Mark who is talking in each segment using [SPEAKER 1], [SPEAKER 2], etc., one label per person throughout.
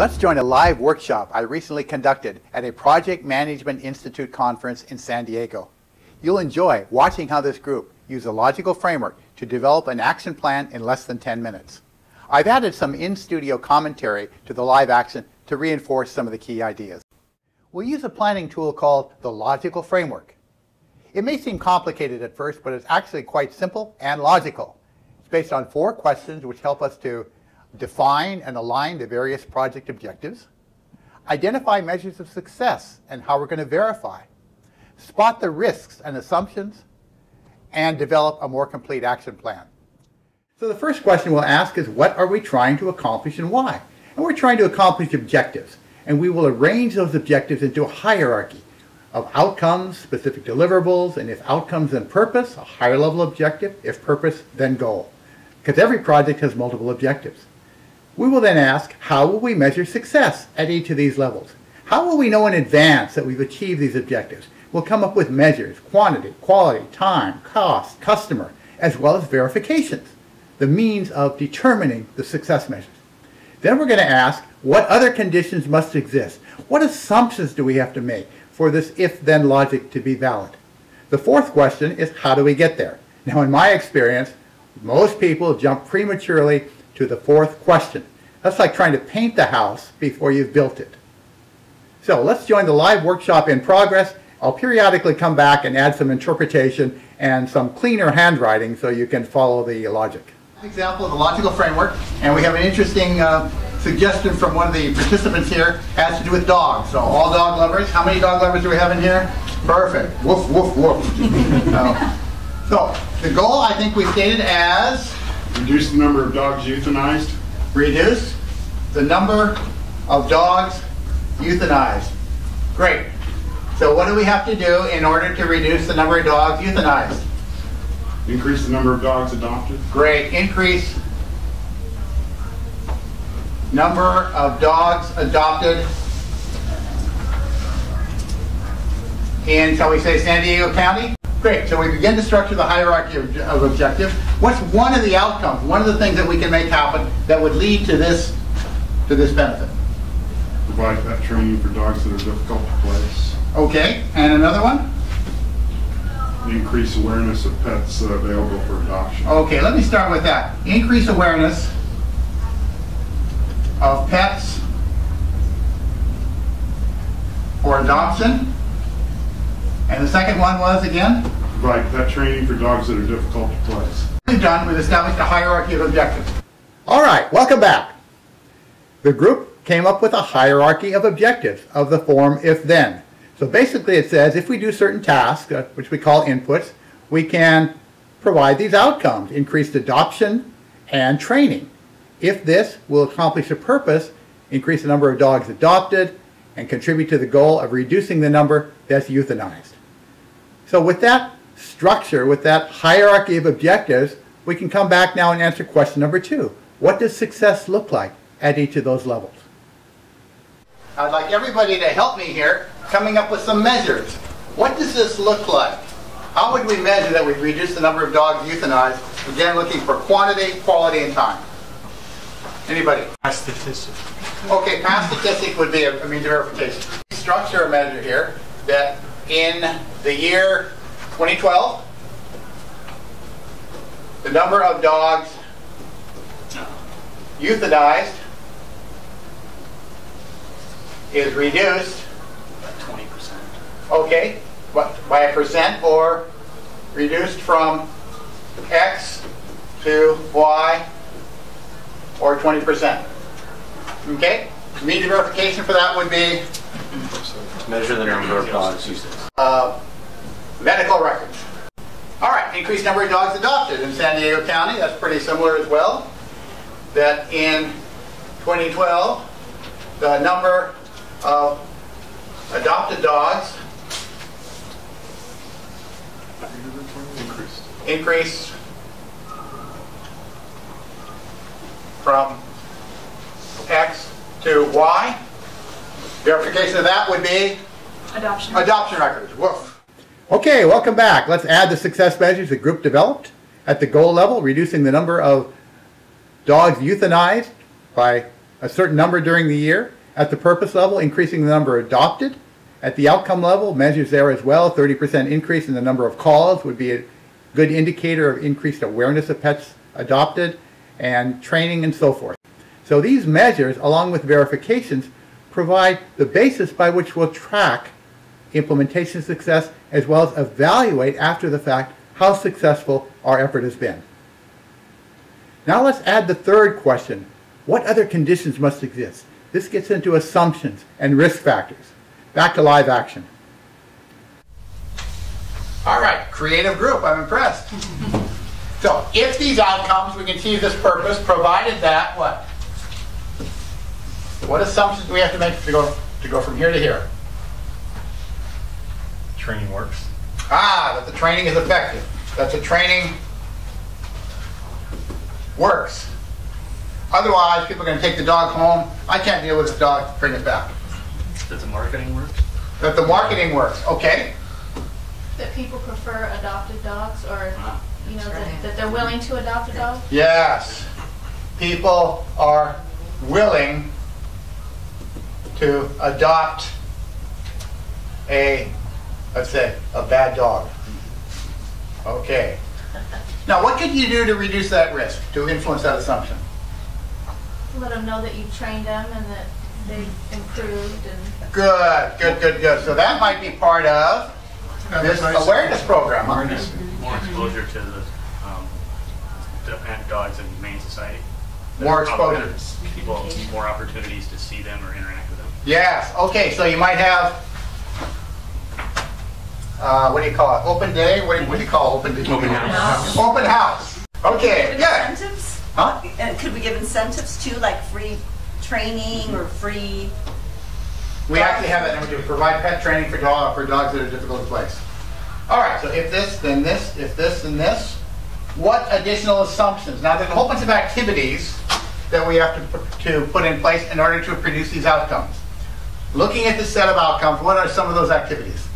[SPEAKER 1] Let's join a live workshop I recently conducted at a Project Management Institute conference in San Diego. You'll enjoy watching how this group used a logical framework to develop an action plan in less than 10 minutes. I've added some in-studio commentary to the live action to reinforce some of the key ideas. We'll use a planning tool called the Logical Framework. It may seem complicated at first, but it's actually quite simple and logical. It's based on four questions which help us to define and align the various project objectives, identify measures of success and how we're going to verify, spot the risks and assumptions, and develop a more complete action plan. So the first question we'll ask is what are we trying to accomplish and why? And we're trying to accomplish objectives. And we will arrange those objectives into a hierarchy of outcomes, specific deliverables, and if outcomes then purpose, a higher level objective, if purpose, then goal. Because every project has multiple objectives. We will then ask, how will we measure success at each of these levels? How will we know in advance that we've achieved these objectives? We'll come up with measures, quantity, quality, time, cost, customer, as well as verifications, the means of determining the success measures. Then we're going to ask, what other conditions must exist? What assumptions do we have to make for this if-then logic to be valid? The fourth question is, how do we get there? Now, in my experience, most people jump prematurely to the fourth question. That's like trying to paint the house before you've built it. So let's join the live workshop in progress. I'll periodically come back and add some interpretation and some cleaner handwriting so you can follow the logic. Example of the logical framework, and we have an interesting uh, suggestion from one of the participants here, has to do with dogs. So all dog lovers, how many dog lovers do we have in here? Perfect. Woof, woof, woof. so the goal I think we stated as
[SPEAKER 2] Reduce the number of dogs euthanized.
[SPEAKER 1] reduce the number of dogs euthanized. Great. So what do we have to do in order to reduce the number of dogs euthanized?
[SPEAKER 2] Increase the number of dogs adopted.
[SPEAKER 1] Great. Increase number of dogs adopted in, shall we say, San Diego County? Great. So we begin to structure the hierarchy of, of objectives. What's one of the outcomes, one of the things that we can make happen that would lead to this, to this benefit?
[SPEAKER 2] Provide that training for dogs that are difficult to place.
[SPEAKER 1] Okay. And another one?
[SPEAKER 2] Increase awareness of pets uh, available for adoption.
[SPEAKER 1] Okay, let me start with that. Increase awareness of pets for adoption. And the second one was again?
[SPEAKER 2] Provide that training for dogs that are difficult to place.
[SPEAKER 1] Done, we've established a hierarchy of objectives. All right, welcome back. The group came up with a hierarchy of objectives of the form if-then. So basically it says if we do certain tasks, uh, which we call inputs, we can provide these outcomes, increased adoption and training. If this will accomplish a purpose, increase the number of dogs adopted, and contribute to the goal of reducing the number that's euthanized. So with that structure, with that hierarchy of objectives, we can come back now and answer question number two. What does success look like at each of those levels? I'd like everybody to help me here coming up with some measures. What does this look like? How would we measure that we've reduced the number of dogs euthanized? Again, looking for quantity, quality, and time. Anybody?
[SPEAKER 3] Past statistic.
[SPEAKER 1] Okay, past statistic would be a, a means of verification. Structure a measure here that in the year 2012, the number of dogs euthanized is reduced,
[SPEAKER 3] Twenty percent.
[SPEAKER 1] okay, what, by a percent or reduced from X to Y or 20%. Okay? Means of verification for that would be
[SPEAKER 3] Measure the number of dogs used.
[SPEAKER 1] uh, medical records. All right, increased number of dogs adopted in San Diego County. That's pretty similar as well. That in 2012, the number of adopted dogs
[SPEAKER 2] Increased.
[SPEAKER 1] increased from X to Y. Verification of that would be
[SPEAKER 4] Adoption.
[SPEAKER 1] Adoption records. Woof. Okay, welcome back. Let's add the success measures the group developed at the goal level, reducing the number of dogs euthanized by a certain number during the year. At the purpose level, increasing the number adopted. At the outcome level, measures there as well. 30% increase in the number of calls would be a good indicator of increased awareness of pets adopted and training and so forth. So these measures, along with verifications, provide the basis by which we'll track implementation success as well as evaluate after the fact how successful our effort has been. Now let's add the third question. What other conditions must exist? This gets into assumptions and risk factors. Back to live action. All right, creative group, I'm impressed. so if these outcomes, we can achieve this purpose, provided that what? What assumptions do we have to make to go, to go from here to here?
[SPEAKER 3] Training works.
[SPEAKER 1] Ah, that the training is effective. That the training works. Otherwise, people are going to take the dog home. I can't deal with the dog. Bring it back.
[SPEAKER 3] That the marketing works?
[SPEAKER 1] That the marketing works. Okay.
[SPEAKER 4] That people prefer adopted dogs or, you know, that, that they're willing to adopt a dog?
[SPEAKER 1] Yes. People are willing to adopt a, let's say, a bad dog. Okay. Now, what could you do to reduce that risk, to influence that assumption?
[SPEAKER 4] Let them know that you've trained them and that they've improved and,
[SPEAKER 1] Good, good, good, good. So that might be part of this awareness program. huh?
[SPEAKER 5] Awareness, more exposure to the, um, the pet dogs in Maine society.
[SPEAKER 1] More exposure.
[SPEAKER 5] People, more opportunities to see them or interact with them.
[SPEAKER 1] Yes, okay, so you might have, uh, what do you call it, open day? What do you, what do you call open day?
[SPEAKER 5] Open house.
[SPEAKER 1] Open house. Okay,
[SPEAKER 6] Give
[SPEAKER 1] good.
[SPEAKER 6] incentives?
[SPEAKER 1] Huh?
[SPEAKER 6] And could we give incentives too, like free training or free?
[SPEAKER 1] We actually have that, and we do provide pet training for dog, for dogs that are difficult to place. All right, so if this, then this, if this, then this. What additional assumptions? Now, there's a whole bunch of activities that we have to, put- to put in place in order to produce these outcomes. Looking at this set of outcomes, what are some of those activities?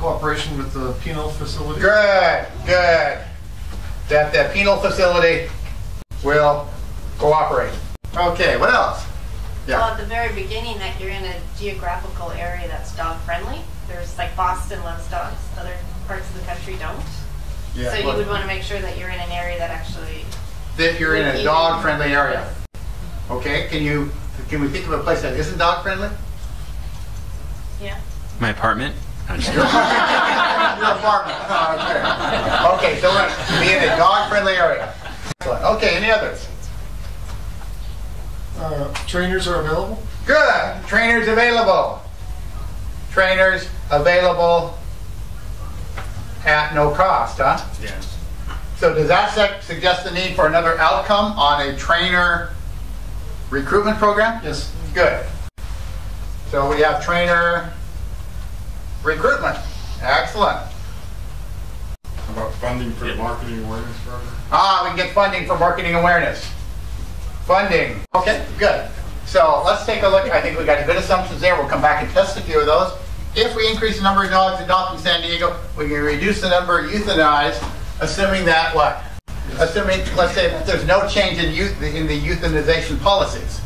[SPEAKER 7] Cooperation with the penal facility?
[SPEAKER 1] Good, good. That the penal facility will cooperate. Okay, what else? Yeah.
[SPEAKER 8] Well, at the very beginning, that you're in a geographical area that's dog friendly. There's like Boston loves dogs, other parts of the country don't.
[SPEAKER 1] Yeah,
[SPEAKER 8] so you would want to make sure that you're in an area that actually.
[SPEAKER 1] That you're in a dog-friendly area. Okay, can you, can we think of a place that isn't dog-friendly?
[SPEAKER 8] Yeah.
[SPEAKER 9] My apartment? I'm just
[SPEAKER 1] Your apartment. Oh, Okay, Okay, so we're gonna be in a dog-friendly area. Excellent. Okay, any others?
[SPEAKER 7] Uh, Trainers are available?
[SPEAKER 1] Good. Trainers available. Trainers available at no cost, huh?
[SPEAKER 5] Yes.
[SPEAKER 1] So does that su- suggest the need for another outcome on a trainer recruitment program?
[SPEAKER 7] Yes.
[SPEAKER 1] Good. So we have trainer recruitment. Excellent.
[SPEAKER 2] How about funding for the marketing awareness program?
[SPEAKER 1] Ah, we can get funding for marketing awareness. Funding. Okay, good. So let's take a look. I think we got good assumptions there. We'll come back and test a few of those. If we increase the number of dogs adopted in San Diego, we can reduce the number euthanized, assuming that what? Assuming, let's say, that there's no change in youth in the euthanization policies.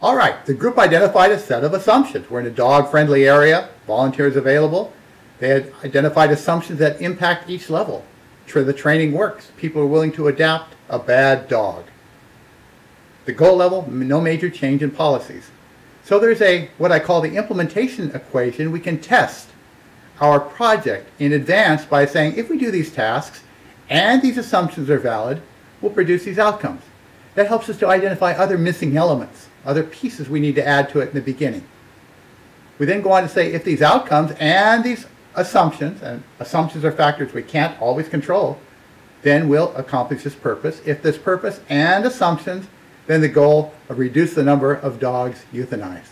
[SPEAKER 1] All right, the group identified a set of assumptions. We're in a dog-friendly area, volunteers available. They had identified assumptions that impact each level. The training works. People are willing to adapt a bad dog. The goal level, no major change in policies. So there's a, what I call the implementation equation. We can test our project in advance by saying, if we do these tasks and these assumptions are valid, we'll produce these outcomes. That helps us to identify other missing elements, other pieces we need to add to it in the beginning. We then go on to say if these outcomes and these assumptions, and assumptions are factors we can't always control, then we'll accomplish this purpose. If this purpose and assumptions, then the goal of reduce the number of dogs euthanized.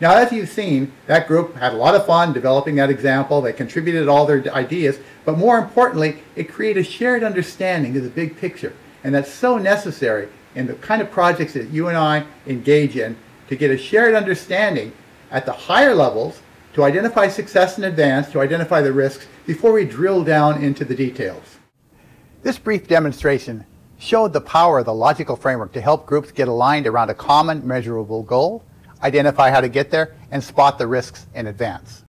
[SPEAKER 1] Now, as you've seen, that group had a lot of fun developing that example. They contributed all their ideas, but more importantly, it created a shared understanding of the big picture. And that's so necessary in the kind of projects that you and I engage in to get a shared understanding at the higher levels to identify success in advance, to identify the risks before we drill down into the details. This brief demonstration showed the power of the logical framework to help groups get aligned around a common measurable goal, identify how to get there, and spot the risks in advance.